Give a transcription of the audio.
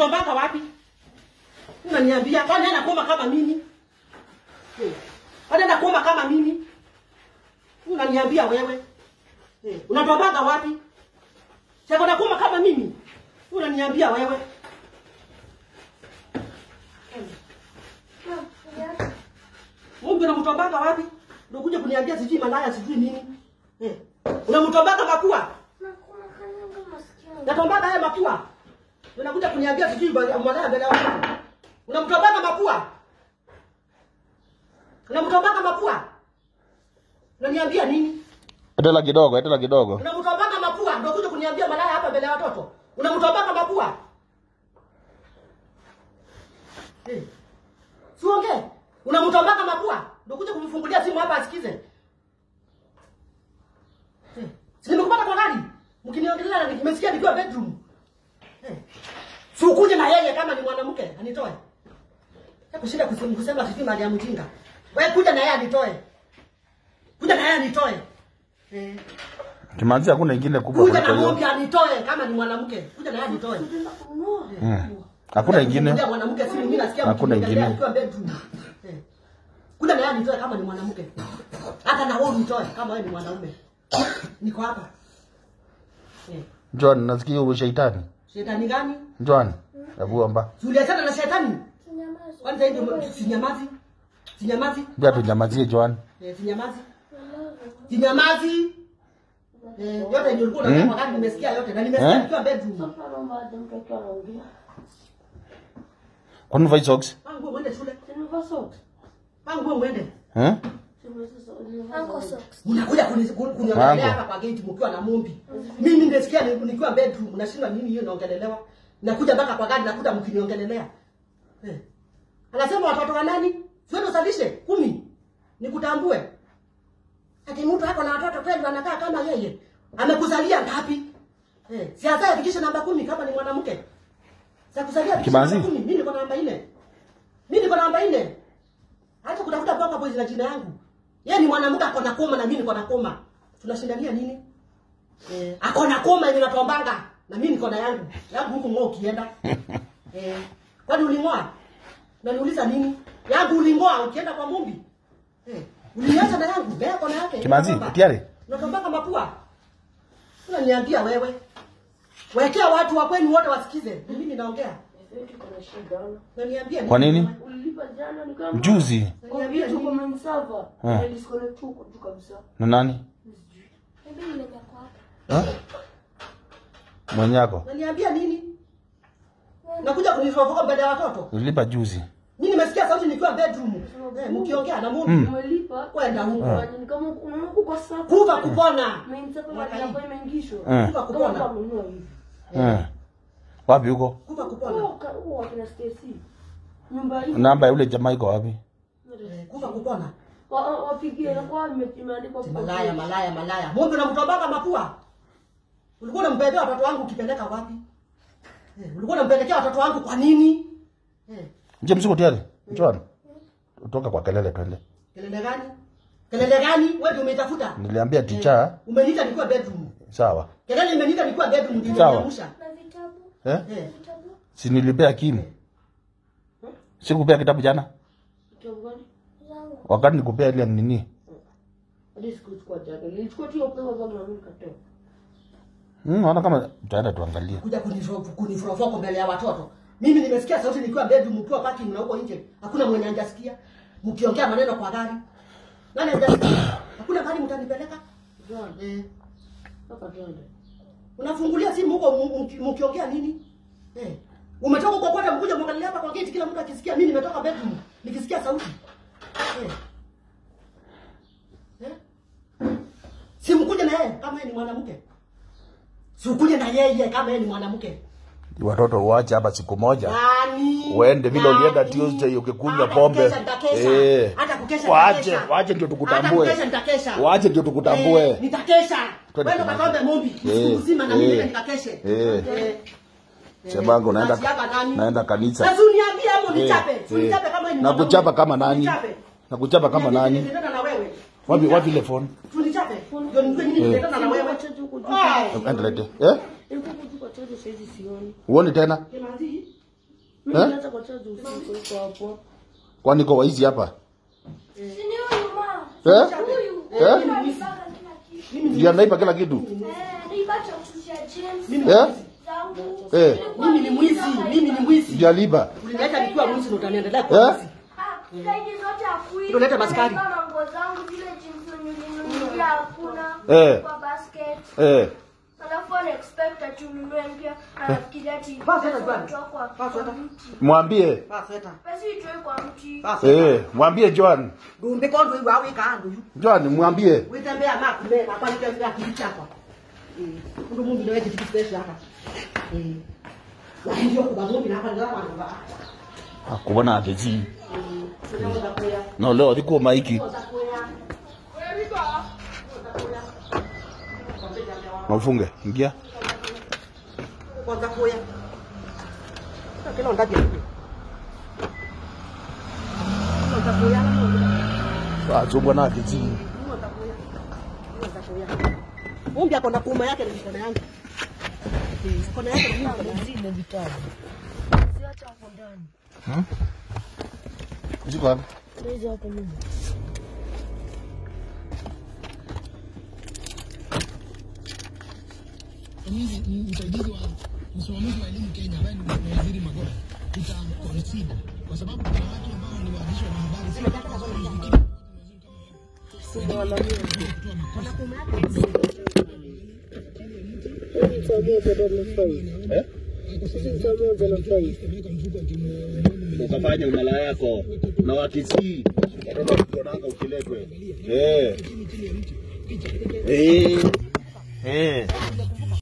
Unamtombaka wapi? Unaniambia kwani anaenda kuomba kama mimi? Eh. Anaenda kuomba kama mimi? Unaniambia wewe? Eh. Unatombaka wapi? Sasa unakuomba kama mimi? Unaniambia wewe? Mungu unamtombaka wapi? Ndio kuja kuniambia sijui malaya sijui nini. Eh. Unamtombaka masikio. Natombaka haya mapua. Unakuja kuniambia sijui mwanae mbele ya watu. Unamtombaka mapua? Unamtombaka mapua? Unaniambia nini? Etela kidogo, etela kidogo. Unamtombaka mapua ndio kuja kuniambia malaya hapa mbele ya watoto. Unamtombaka mapua? Eh. Siongee. Unamtombaka mapua ndio kuja kumfungulia simu hapa asikize. Eh. Si nimekupata kwa gari? Mkiniongelea na nimesikia nikiwa bedroom. Eh. Si ukuje na yeye kama ni mwanamke anitoe. Kushinda kusema kusema sijui mali ya mjinga. Wewe kuja na yeye anitoe. Kuja na yeye anitoe. Eh. Kimanzi hakuna ingine kubwa kuliko hiyo. Kuja na yeye anitoe kama ni mwanamke. Kuja na yeye anitoe. Mm. Hakuna ingine. Kuja mwanamke si mimi nasikia Hakuna ingine. Eh. Kuja na yeye anitoe kama ni mwanamke. Hata na wewe unitoe kama wewe ni mwanaume. Niko hapa. Eh. John, nasikia uwe shetani. Gani? Njwani. hebu omba. Tuliachana na shetani. Kwani zaidi ndio sinyamazi? Sinyamazi? Pia tunyamazie Njwani? Eh, sinyamazi. Sinyamazi. Eh, yote ndio ulikuwa unasema wakati nimesikia yote na nimesikia Eh? nikiwa bedroom. Kwani socks? Pangu uende shule. Pangu uende. Eh? Unakuja kuni- kuni- kuniongelea hapa kwa gate mkiwa na mombi. Mimi nisikia nikiwa bedroom nashindwa nini hiyo naongelelewa. Nakuja mpaka kwa gari nakuta mkiniongelelea. Eh. Anasema watoto wa nani? Sio usalishe kumi. Nikutambue. Ati mtu hako na watoto kweli anakaa kama yeye. Amekuzalia ngapi? Eh, si hata afikishe namba kumi kama ni mwanamke. Sasa kuzalia kumi. Mimi niko namba 4. Mimi niko namba 4. Hata kutafuta paka boys na jina yangu. Yeye ni mwanamke ako na koma na mimi niko na koma. Tunashindania nini? Eh, ako na koma yenye natombanga na mimi niko na yangu. Yangu huko ng'oa ukienda. Eh, kwani uling'oa? Unaniuliza nini? Yangu uling'oa ukienda kwa mumbi. Eh, uliacha na yangu, bea kona yake. Kimanzi, tiare. Natombanga mapua. Unaniambia wewe. Wekea watu wa kwenu wote wasikize. Mimi naongea. Kwa nini? Mjuzi. Na nani? Eh? Mwenyako. Nakuja kunifofoka mbele ya watoto. Nilipa juzi. Mimi nimesikia sauti nikiwa bedroom. Eh, mkiongea na Mungu. Mm. Kwenda huko. kufa Kuva kupona. Eh. Kuva kupona. Eh. Wapi huko? Kuva kupona. Nyumba hii Namba ya yule jamaa iko wapi? Kufa kukona. kupona. Wa- wa- wapigie kwa imeandikwa kwa Malaya, malaya, malaya. Mungu namtobaka mapua. Ulikuwa unampelekea watoto wangu ukipeleka wapi? Eh, ulikuwa unampelekea watoto wangu kwa nini? Eh, Je, msiko tayari? John. Utoka kwa kelele twende. kelele gani? Kelele gani? Wewe ndio umetafuta? Niliambia ticha, Umeniita nikuwa bedroom. sawa. Kelele imeniita nikuwa bedroom ndio Sawa. vitabu. Eh? Eh. Si nilipea kini. Sikupea kitabu jana. Kitabu gani? Wakati nikupea ile nini? Hmm, naona kama tutaenda tuangalie. kuja kunifurofoko mbele ya watoto. Mimi nimesikia sauti nikiwa bedroom mkiwa parking na huko nje. Hakuna mwenye anjasikia. Mkiongea maneno kwa gari. Nani anjasikia? Hakuna gari mtanipeleka? Eh, unafungulia simu huko mkiongea nini? Eh. Umetoka kwa kwenda mkuja mwangalia hapa kwa gate kila mtu akisikia mimi nimetoka bedroom nikisikia sauti. Eh. Eh? Si mkuje na yeye kama yeye ni mwanamke. Si ukuje na yeye kama yeye ni mwanamke. Watoto uache hapa siku moja. Nani? Uende vile ulienda Tuesday ukikunywa pombe. Eh. Hata kukesha Waache, waache ndio Hata tukutambue. kukesha nitakesha. Waache ndio tukutambue. Eh, nitakesha. Wewe ndo kaombe mombi. Eh, Siku nzima na mimi nitakeshe. nikakeshe. eh. Eh. Semango naenda naenda kanisa. Sasa uniambie hapo nichape. nichape. eh. Unichape kama ni Na kuchapa kama nani? Na Nakuchapa kama nani? na. Wapi wapi ile phone? Tunichape. Ndio nitaendana na wewe. Wacha tu kujua. Ai. Enda. Eh? Ilikuwa kujua chochote saizi sioni. Uone tena? Kimanzi. Mimi Eh? Kwani kwa waizi hapa? Si ni huyu ma. Eh? Huyu. Eh? Kitu. Ndio naipa kila kitu. Eh, alibaka kushia James. Mimi Eh? Eh. mimi ni mwizi, mimi ni mwizi. Ndio nikiwa mwizi ndio utaniendelea kuwa Eh? mwizi. Zote hakui. Ndio leta maskari. Kama nguo zangu zile jinsi nilinunulia hakuna. Eh. Kwa basket. Eh. Alafu ana expect ati ununue mpya. Anafikiria ati Basi hata bwana. Basi hata. Mwambie. Basi itoe kwa mti. Basi. Eh, mwambie. Dumbe. John mwambie. Witembea na kwa chako. Eh. Mungu ndio kitu special hapa. Eh. Na hiyo kwa mungu na hapa ndio hapa. Akubona kuya. No leo liko maiki. Kuya. Na ufunge. Ingia. Kwanza kuya. Sasa kila ndaje. Kwanza kuya. Ah, kuya. na ateji. Umbi ako na kuma yake na mikono yangu. Mikono yake na mikono. Zile vitabu. Siacha hapo ndani. Hmm? Ziko wapi? Hizo hapo nyuma. usaidizi wa msimamizi wa elimu Kenya ambaye ni waziri Magoha utaconsider kwa sababu kuna watu ambao ni waandishi wa habari si watu ambao wanafikiri Sio wala mimi. Ukafanya umala yako na watoto kuonanga ukiletwe. Eh. Eh. Eh.